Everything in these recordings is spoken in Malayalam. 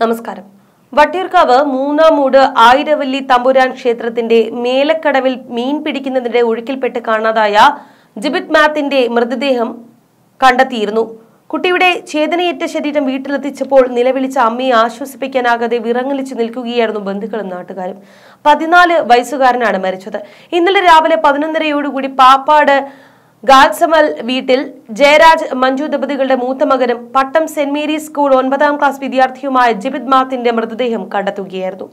നമസ്കാരം. വട്ടിയൂർക്കാവ് മൂന്നാമൂട് ആയിരവല്ലി തമ്പുരാൻ ക്ഷേത്രത്തിന്റെ മേലക്കടവിൽ മീൻ പിടിക്കുന്നതിന്റെ ഒഴുക്കിൽപ്പെട്ട് കാണാതായ ജിബിത് മാത്തിന്റെ മൃതദേഹം കണ്ടെത്തിയിരുന്നു. കുട്ടിയുടെ ചേതനയേറ്റ ശരീരം വീട്ടിലെത്തിച്ചപ്പോൾ നിലവിളിച്ച അമ്മയെ ആശ്വസിപ്പിക്കാനാകാതെ വിറങ്ങലിച്ചു നിൽക്കുകയായിരുന്നു ബന്ധുക്കളും നാട്ടുകാരും. പതിനാല് വയസ്സുകാരനാണ് മരിച്ചത്. ഇന്നലെ രാവിലെ പതിനൊന്നരയോടുകൂടി പാപ്പാട് ഗാഡ്സമൽ വീട്ടിൽ ജയരാജ് മഞ്ജു ദമ്പതികളുടെ മൂത്ത മകനും പട്ടം സെന്റ് മേരീസ് സ്കൂൾ ഒൻപതാം ക്ലാസ് വിദ്യാർത്ഥിയുമായ ജിബിത് മാത്തിന്റെ മൃതദേഹം കണ്ടെത്തുകയായിരുന്നു.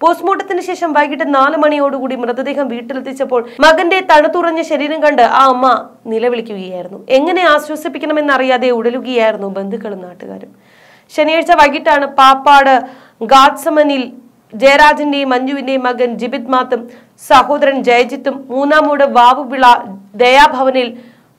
പോസ്റ്റ്മോർട്ടത്തിന് ശേഷം വൈകിട്ട് നാല് മണിയോടുകൂടി മൃതദേഹം വീട്ടിലെത്തിച്ചപ്പോൾ മകന്റെ തണുത്തുറഞ്ഞ ശരീരം കണ്ട് ആ അമ്മ നിലവിളിക്കുകയായിരുന്നു. എങ്ങനെ ആശ്വസിപ്പിക്കണമെന്ന് അറിയാതെ ഉടലുകയായിരുന്നു ബന്ധുക്കളും നാട്ടുകാരും. ശനിയാഴ്ച വൈകിട്ടാണ് പാപ്പാട് ഗാഡ്സമനിൽ ജയരാജിന്റെയും മഞ്ജുവിന്റെയും മകൻ ജിബിത് മാത്തും സഹോദരൻ ജയജിത്തും മൂന്നാമൂട് വാവുവിള ദയാഭവനിൽ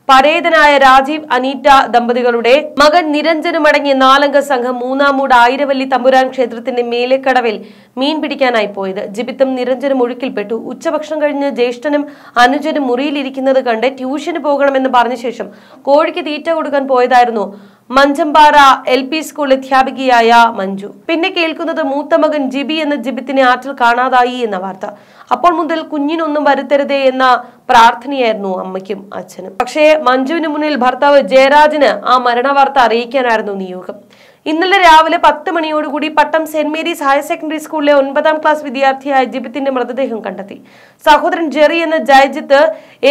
പരേതനായ രാജീവ് അനീറ്റ ദമ്പതികളുടെ മകൻ നിരഞ്ജനുമടങ്ങിയ നാലംഗ സംഘം മൂന്നാമൂട് ആയിരവല്ലി തമ്പുരാൻ ക്ഷേത്രത്തിന്റെ മേലേക്കടവിൽ മീൻ പിടിക്കാനായി പോയത്. ജിബിത്തും നിരഞ്ജനും ഒഴുക്കിൽപ്പെട്ടു. ഉച്ചഭക്ഷണം കഴിഞ്ഞ് ജ്യേഷ്ഠനും അനുജനും മുറിയിലിരിക്കുന്നത് കണ്ട് ട്യൂഷന് പോകണമെന്ന് പറഞ്ഞ ശേഷം കോഴിക്ക് തീറ്റ കൊടുക്കാൻ പോയതായിരുന്നു മഞ്ചമ്പാറ എൽ പി സ്കൂൾ അധ്യാപികയായ മഞ്ജു. പിന്നെ കേൾക്കുന്നത് മൂത്ത മകൻ ജിബി എന്ന ജിബിത്തിനെ ആറ്റിൽ കാണാതായി എന്ന വാർത്ത. അപ്പോൾ മുതൽ കുഞ്ഞിനൊന്നും വരുത്തരുതേ എന്ന പ്രാർത്ഥനയായിരുന്നു അമ്മയ്ക്കും അച്ഛനും. പക്ഷേ മഞ്ജുവിന് മുന്നിൽ ഭർത്താവ് ജയരാജിന് ആ മരണ വാർത്ത അറിയിക്കാനായിരുന്നു നിയോഗം. ഇന്നലെ രാവിലെ പത്ത് മണിയോടുകൂടി Pattom Saint Mary's higher secondary സ്കൂളിലെ ഒൻപതാം ക്ലാസ് വിദ്യാർത്ഥിയായ ജിബിത്തിന്റെ മൃതദേഹം കണ്ടെത്തി. സഹോദരൻ ജെറി എന്ന Jayajith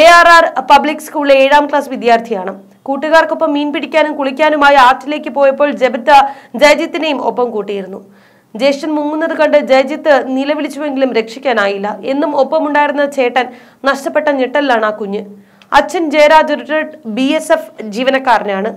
A R R public സ്കൂളിലെ ഏഴാം ക്ലാസ് വിദ്യാർത്ഥിയാണ്. കൂട്ടുകാർക്കൊപ്പം മീൻ പിടിക്കാനും കുളിക്കാനുമായി ആറ്റിലേക്ക് പോയപ്പോൾ ജബിത്ത ജയജിത്തിനെയും ഒപ്പം കൂട്ടിയിരുന്നു. ജ്യേഷ്ഠൻ മുങ്ങുന്നത് കണ്ട് ജയജിത്ത് നിലവിളിച്ചുവെങ്കിലും രക്ഷിക്കാനായില്ല. എന്നും ഒപ്പമുണ്ടായിരുന്ന ചേട്ടൻ നഷ്ടപ്പെട്ട ഞെട്ടലിലാണ് ആ കുഞ്ഞ്. അച്ഛൻ Jayaraj retired B S F ജീവനക്കാരനാണ്.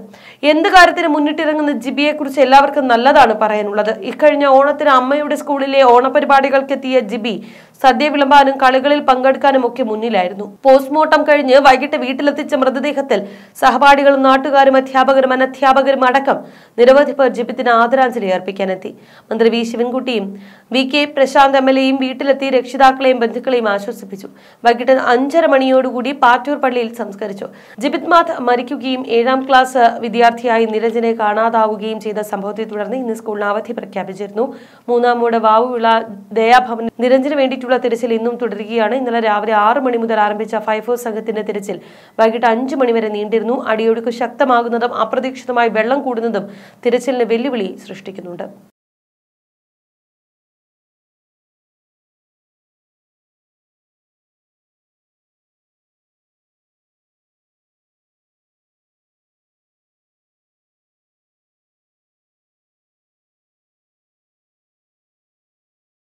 എന്ത് കാര്യത്തിന് മുന്നിട്ടിറങ്ങുന്ന ജിബിയെക്കുറിച്ച് എല്ലാവർക്കും നല്ലതാണ് പറയാനുള്ളത്. ഇക്കഴിഞ്ഞ ഓണത്തിന് അമ്മയുടെ സ്കൂളിലെ ഓണപരിപാടികൾക്കെത്തിയ ജിബി സദ്യ വിളമ്പാനും കളികളിൽ പങ്കെടുക്കാനും ഒക്കെ മുന്നിലായിരുന്നു. പോസ്റ്റ്മോർട്ടം കഴിഞ്ഞ് വൈകിട്ട് വീട്ടിലെത്തിച്ച മൃതദേഹത്തിൽ സഹപാഠികളും നാട്ടുകാരും അധ്യാപകരും അനധ്യാപകരും അടക്കം നിരവധി പേർ ജിബിത്തിന് ആദരാഞ്ജലി അർപ്പിക്കാനെത്തി. മന്ത്രി V ശിവൻകുട്ടിയും V K Prashanth M L എയും വീട്ടിലെത്തി രക്ഷിതാക്കളെയും ബന്ധുക്കളെയും ആശ്വസിപ്പിച്ചു. വൈകിട്ട് അഞ്ചര മണിയോടുകൂടി പാറ്റൂർ പള്ളിയിൽ സംസ്കരിച്ചു. ജിബിത് മാഥ് മരിക്കുകയും ഏഴാം ക്ലാസ് വിദ്യാർത്ഥിയായി നിരഞ്ജനെ കാണാതാവുകയും ചെയ്ത സംഭവത്തെ തുടർന്ന് ഇന്ന് സ്കൂളിന് അവധി പ്രഖ്യാപിച്ചിരുന്നു. മൂന്നാമൂട് വാവുവിള ദയാഭവൻ നിരഞ്ജന് വേണ്ടിയിട്ടുള്ള തിരച്ചിൽ ഇന്നും തുടരുകയാണ്. ഇന്നലെ രാവിലെ ആറ് മണി മുതൽ ആരംഭിച്ച ഫൈഫോഴ്സ് സംഘത്തിന്റെ തിരച്ചിൽ വൈകിട്ട് അഞ്ചു മണിവരെ നീണ്ടിരുന്നു. അടിയൊഴുക്ക് ശക്തമാകുന്നതും അപ്രതീക്ഷിതമായി വെള്ളം കൂടുന്നതും തിരച്ചിലിന് വെല്ലുവിളി സൃഷ്ടിക്കുന്നുണ്ട്.